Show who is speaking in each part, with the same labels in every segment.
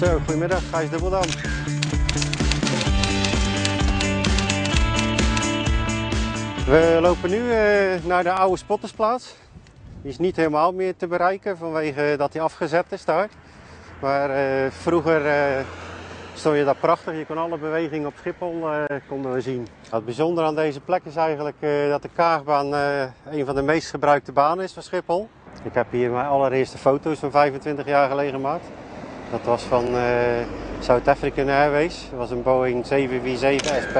Speaker 1: Zo, goedemiddag, Dubbeldam. We lopen nu eh, naar de oude Spottersplaats. Die is niet helemaal meer te bereiken vanwege dat hij afgezet is daar. Maar eh, vroeger eh, stond je daar prachtig. Je kon alle bewegingen op Schiphol konden zien. Het bijzondere aan deze plek is eigenlijk dat de Kaagbaan een van de meest gebruikte banen is van Schiphol. Ik heb hier mijn allereerste foto's van 25 jaar geleden gemaakt. Dat was van eh, South African Airways. Dat was een Boeing 747 SP.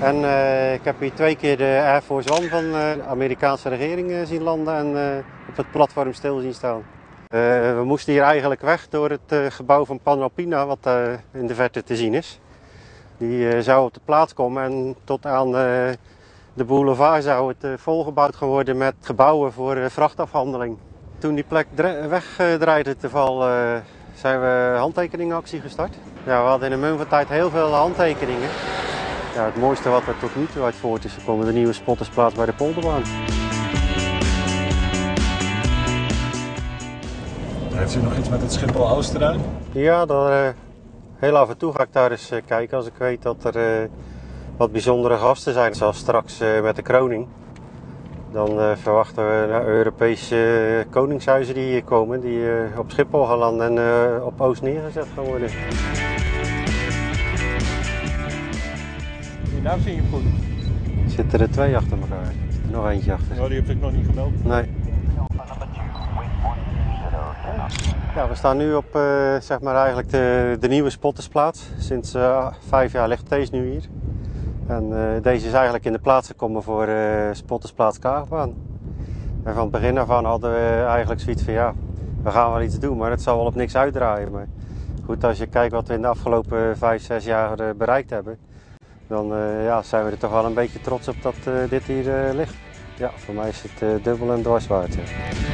Speaker 1: En eh, ik heb hier twee keer de Air Force One van eh, de Amerikaanse regering zien landen en op het platform stil zien staan. We moesten hier eigenlijk weg door het gebouw van Panalpina, wat in de verte te zien is. Die zou op de plaats komen en tot aan de boulevard zou het volgebouwd gaan worden met gebouwen voor vrachtafhandeling. Toen die plek wegdraaide te val, zijn we handtekeningactie gestart. Ja, we hadden in de mum van tijd heel veel handtekeningen. Ja, het mooiste wat er tot nu toe uit voort is gekomen, de nieuwe spottersplaats bij de Polderbaan.
Speaker 2: Heeft u nog iets met het Schiphol Oosterduin?
Speaker 1: Ja, dan, eh, heel af en toe ga ik daar eens eh, kijken als ik weet dat er eh, wat bijzondere gasten zijn. Zoals straks met de kroning. Dan eh, verwachten we nou, Europese eh, koningshuizen die hier komen, die eh, op Schiphol gaan landen en eh, op Oost neergezet gaan worden.
Speaker 3: Daar zie je hem goed.
Speaker 1: Er zitten er twee achter elkaar. Zit er nog eentje achter.
Speaker 3: Oh, die heb ik nog niet gemeld.
Speaker 1: Nee. Ja, we staan nu op eh, zeg maar eigenlijk de, de nieuwe spottersplaats. Sinds eh, vijf jaar ligt deze nu hier. En eh, deze is eigenlijk in de plaats gekomen voor eh spottersplaats Kaagbaan. Van het begin af hadden we eigenlijk zoiets van ja, we gaan wel iets doen, maar het zal wel op niks uitdraaien. Maar goed, als je kijkt wat we in de afgelopen vijf, zes jaar eh, bereikt hebben, dan ja, zijn we er toch wel een beetje trots op dat dit hier ligt. Ja, voor mij is het dubbel en dwars waard. ja.